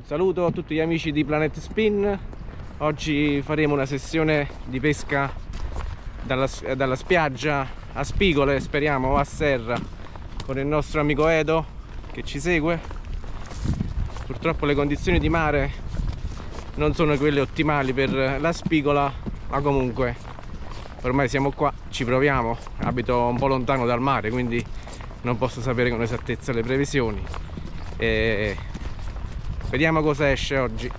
Un saluto a tutti gli amici di Planet Spin. Oggi faremo una sessione di pesca dalla, dalla spiaggia a Spigole, speriamo, a Serra, con il nostro amico Edo che ci segue. Purtroppo le condizioni di mare non sono quelle ottimali per la spigola, ma comunque ormai siamo qua, ci proviamo. Abito un po' lontano dal mare, quindi non posso sapere con esattezza le previsioni. E Vediamo cosa esce oggi.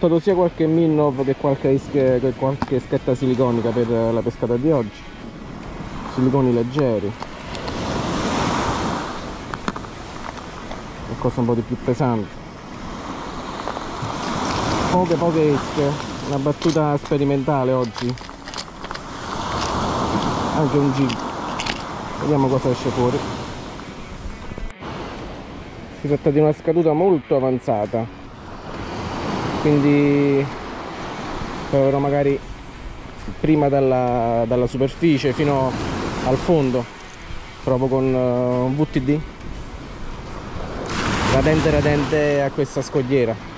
Portato sia qualche Minnov che qualche, che qualche schetta siliconica per la pescata di oggi. Siliconi leggeri. Qualcosa un po' di più pesante. Poche poche esche una battuta sperimentale oggi. Anche un jig vediamo cosa esce fuori. Si tratta di una scaduta molto avanzata quindi proverò magari prima dalla, dalla, superficie fino al fondo provo con uh, un VTD radente radente a questa scogliera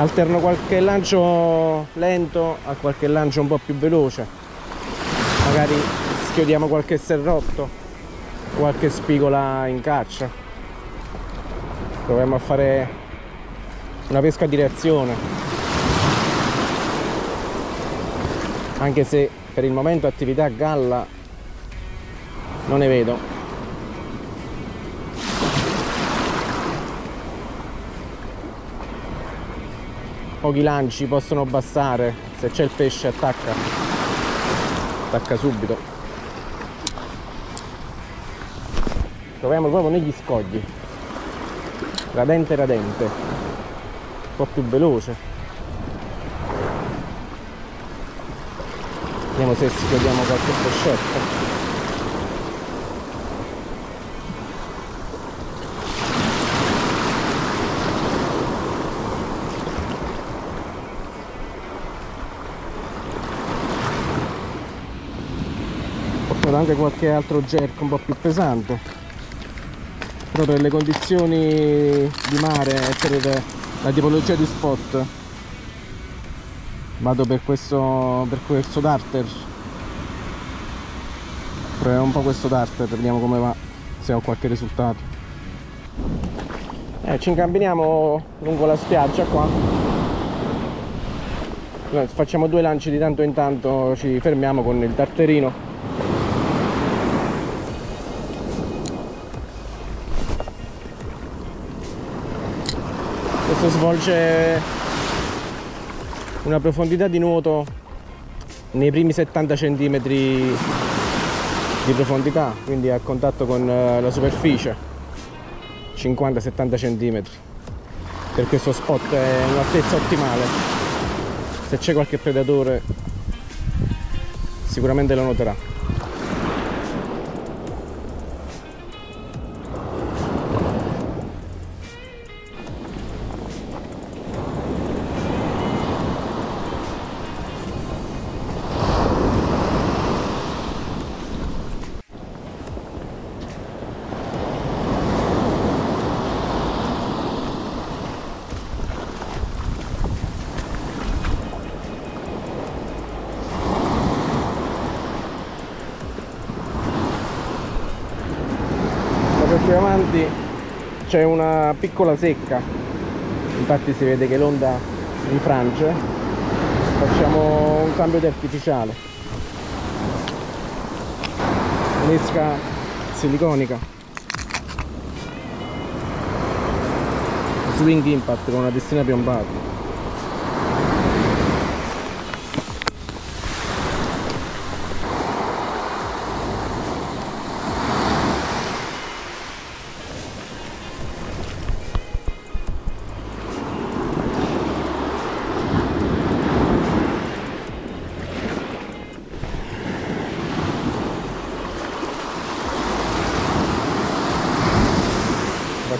alterno qualche lancio lento a qualche lancio un po' più veloce. Magari schiodiamo qualche serrotto qualche spigola in caccia. Proviamo a fare una pesca di reazione anche se per il momento attività galla non ne vedo pochi lanci possono bastare se c'è il pesce attacca. Attacca subito. Proviamo proprio negli scogli. Radente radente. Un po' più veloce. Vediamo se schiodiamo qualche pescetto anche qualche altro jerk un po' più pesante. Però per le condizioni di mare e per la tipologia di spot. Vado per questo per questo darter. Proviamo un po' questo darter vediamo come va se ho qualche risultato. Eh, ci incamminiamo lungo la spiaggia qua. Facciamo due lanci di tanto in tanto ci fermiamo con il darterino svolge una profondità di nuoto nei primi 70 cm di profondità quindi a contatto con eh, la superficie 50-70 cm per questo spot è un'altezza ottimale. Se c'è qualche predatore sicuramente lo noterà c'è una piccola secca. Infatti si vede che l'onda rifrange. Facciamo un cambio di artificiale. Un'esca siliconica. Swing impact con una testina piombata.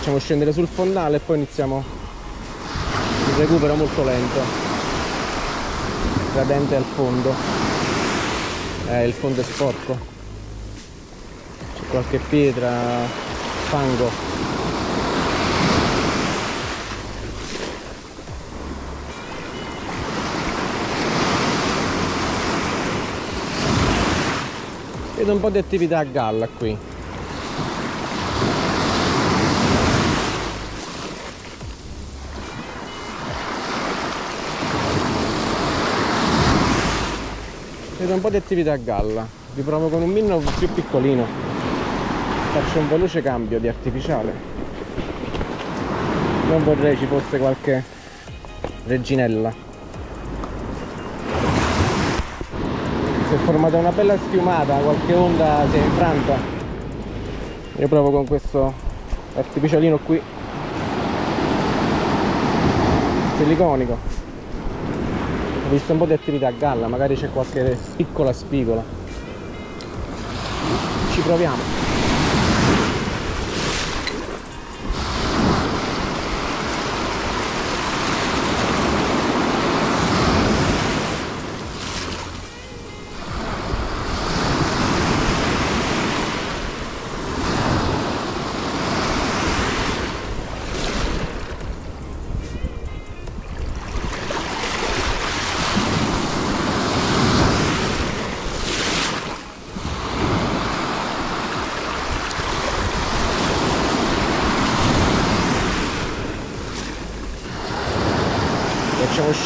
Facciamo scendere sul fondale e poi iniziamo. Il recupero molto lento. Gradente al fondo. Eh, il fondo è sporco. C'è qualche pietra fango. Vedo un po' di attività a galla qui vedo un po' di attività a galla. Riprovo con un minno più piccolino. Faccio un veloce cambio di artificiale. Non vorrei ci fosse qualche reginella. Si è formata una bella schiumata qualche onda si è infranta. Io provo con questo artificialino qui. Siliconico ho visto un po' di attività a galla magari c'è qualche piccola spigola. Ci proviamo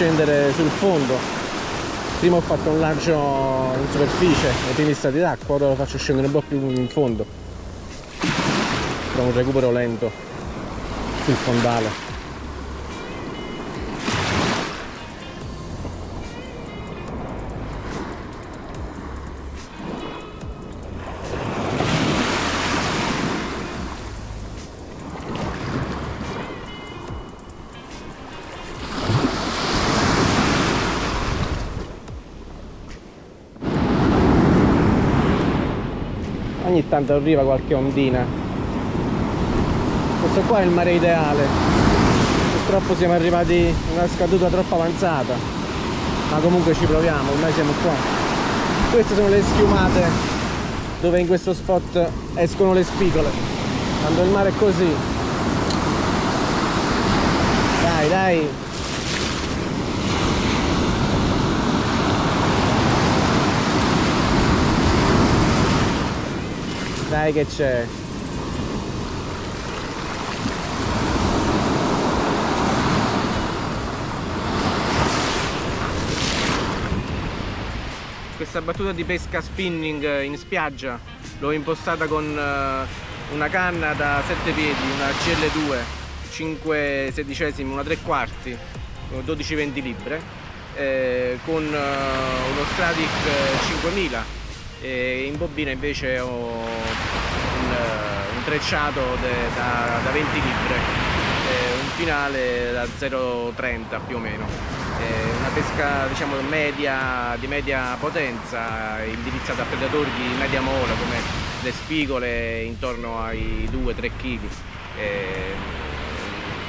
scendere sul fondo. Prima ho fatto un lancio in superficie nei primi stati d'acqua ora lo faccio scendere un po' più in fondo. Per un recupero lento sul fondale ogni tanto arriva qualche ondina. Questo qua è il mare ideale. Purtroppo siamo arrivati in una scaduta troppo avanzata. Ma comunque ci proviamo ormai siamo qua. Queste sono le schiumate dove in questo spot escono le spigole. Quando il mare è così. Dai dai dai che c'è. Questa battuta di pesca spinning in spiaggia l'ho impostata con eh, una canna da 7 piedi una CL2 5 sedicesimi una 3 quarti 12-20 libre eh, con uh, uno Stratic 5000 e in bobina invece ho un trecciato de, da, da, 20 libre. Un finale da 0,30 più o meno. Una pesca diciamo media, di media potenza indirizzata a predatori di media mola come le spigole intorno ai 2-3 kg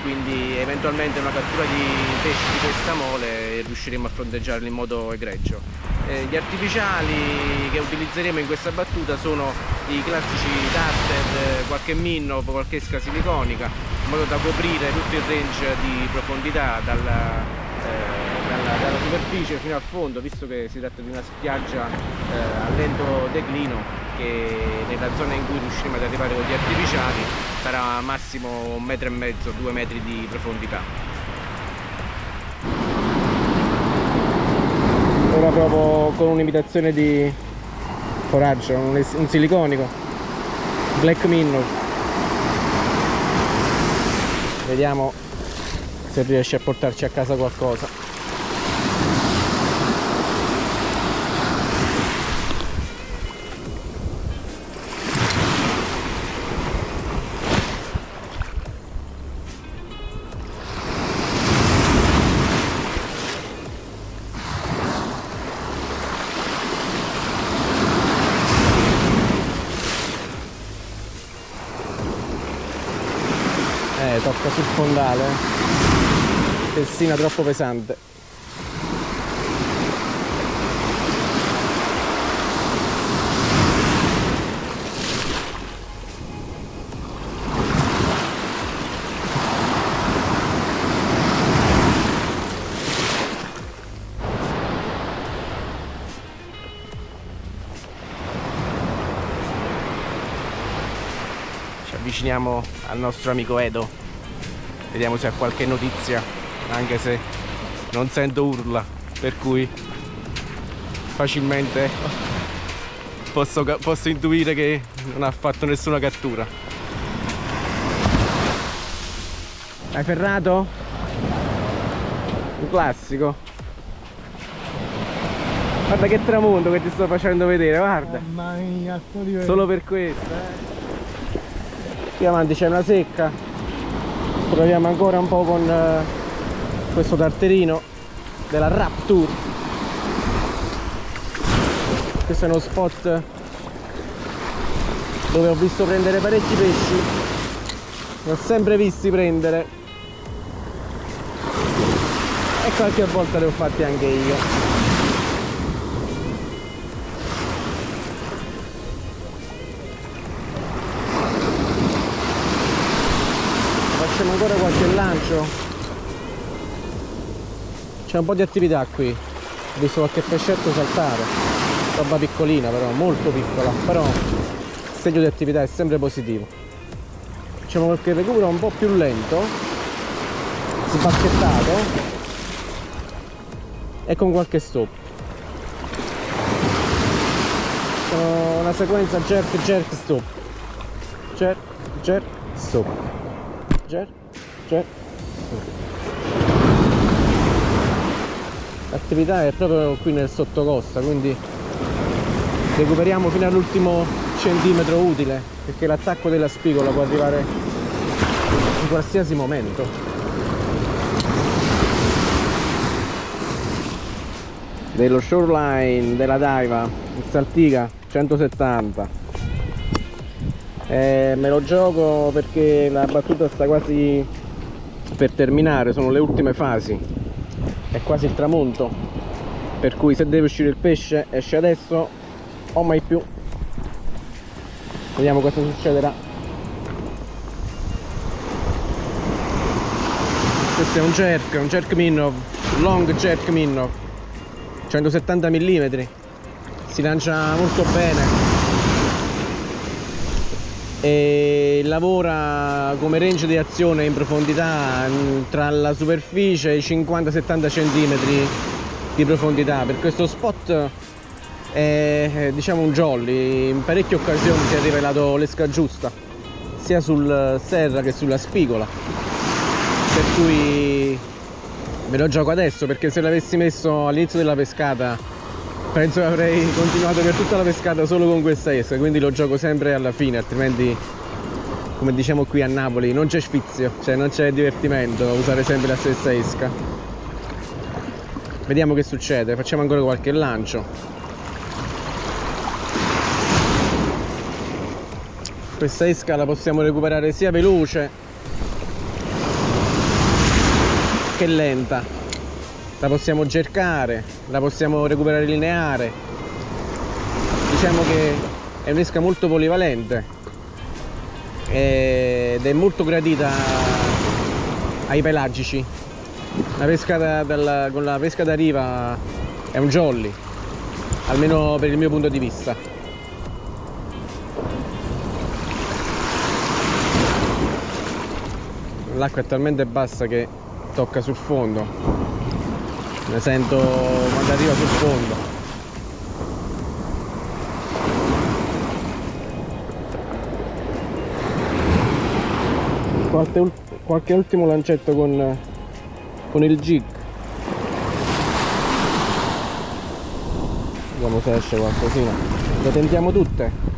quindi eventualmente una cattura di pesci di questa mole riusciremo a fronteggiarli in modo egregio. Eh, gli artificiali che utilizzeremo in questa battuta sono i classici tartar, qualche minno, qualche esca siliconica, in modo da coprire tutto il range di profondità dalla, eh, dalla, dalla superficie fino al fondo, visto che si tratta di una spiaggia eh, a lento declino che nella zona in cui riusciremo ad arrivare con gli artificiali sarà massimo un metro e mezzo, due metri di profondità. Ora provo con un'imitazione di foraggio, un, un siliconico, Black Minnow. Vediamo se riesce a portarci a casa qualcosa fondale. Tessina troppo pesante. Ci avviciniamo al nostro amico Edo vediamo se ha qualche notizia anche se non sento urla per cui facilmente posso, posso intuire che non ha fatto nessuna cattura. Hai ferrato? un classico. Guarda che tramonto che ti sto facendo vedere guarda. Solo per questo eh. Qui avanti c'è una secca proviamo ancora un po' con eh, questo tarterino della Rapture. Questo è uno spot dove ho visto prendere parecchi pesci. Li ho sempre visti prendere. E qualche volta li ho fatti anche io facciamo ancora qualche lancio. C'è un po' di attività qui. Ho visto qualche pescetto saltare. Roba piccolina però molto piccola. Però il segno di attività è sempre positivo. Facciamo qualche recupero un po' più lento. Sbacchettato. E con qualche stop. Una sequenza jerk jerk stop. Jerk jerk stop Ger, ger. L'attività è proprio qui nel sottocosta, quindi recuperiamo fino all'ultimo centimetro utile, perché l'attacco della spigola può arrivare in qualsiasi momento. Dello shoreline della Daiva, in Saltiga 170 eh, me lo gioco perché la battuta sta quasi per terminare sono le ultime fasi. È quasi il tramonto. Per cui se deve uscire il pesce esce adesso o mai più. Vediamo cosa succederà. Questo è un jerk, un jerk minnov long jerk minnov. 170 mm si lancia molto bene e lavora come range di azione in profondità mm, tra la superficie e i 50-70 cm di profondità. Per questo spot è diciamo un jolly. In parecchie occasioni si è rivelato l'esca giusta sia sul serra che sulla spigola. Per cui me lo gioco adesso perché se l'avessi messo all'inizio della pescata penso che avrei continuato per tutta la pescata solo con questa esca quindi lo gioco sempre alla fine altrimenti come diciamo qui a Napoli non c'è sfizio cioè non c'è divertimento usare sempre la stessa esca. Vediamo che succede facciamo ancora qualche lancio. Questa esca la possiamo recuperare sia veloce che lenta la possiamo cercare la possiamo recuperare lineare. Diciamo che è un'esca molto polivalente ed è molto gradita ai pelagici. La pesca da, dalla, con la pesca da riva è un jolly almeno per il mio punto di vista. L'acqua è talmente bassa che tocca sul fondo ne sento quando arriva sul fondo. Qualche, qualche ultimo lancetto con con il jig. Vediamo se esce qualcosina. Le tentiamo tutte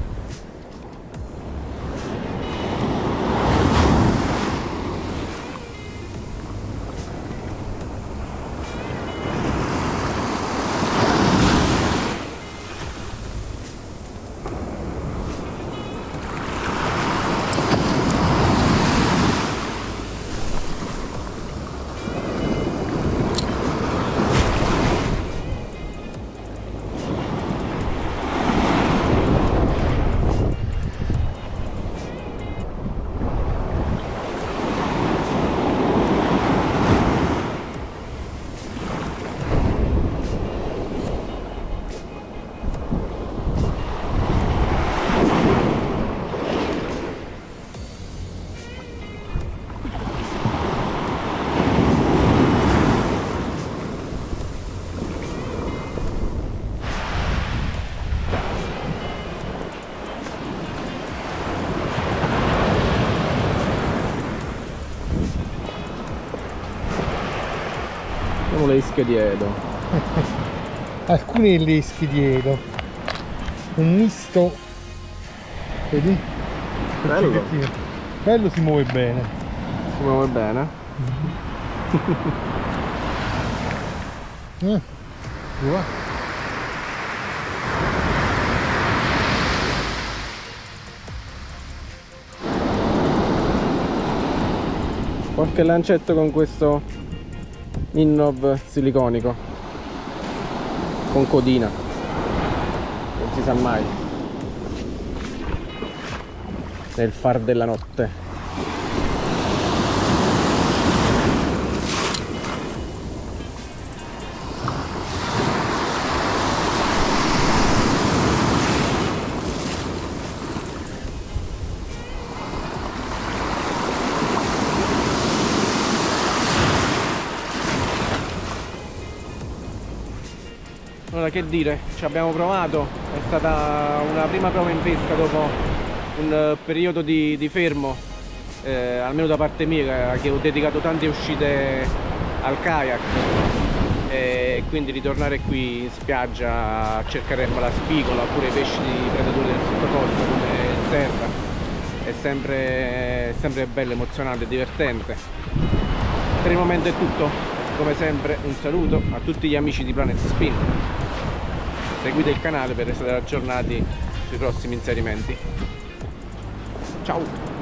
Vediamo le ische di Edo. Alcuni degli ischi di Edo. Un misto. Vedi? Bello. Bello si muove bene. Si muove bene. Eh. va? Qualche lancetto con questo Innov siliconico. Con codina. Non si sa mai. Nel far della notte. Allora che dire, ci abbiamo provato, è stata una prima prova in pesca dopo un eh, periodo di, di fermo, eh, almeno da parte mia che ho dedicato tante uscite al kayak e quindi ritornare qui in spiaggia a cercare la spigola oppure pesci di predatori del sottocosto come il serra è sempre, sempre bello, emozionante, divertente. Per il momento è tutto, come sempre un saluto a tutti gli amici di Planet Spin seguite il canale per essere aggiornati sui prossimi inserimenti. Ciao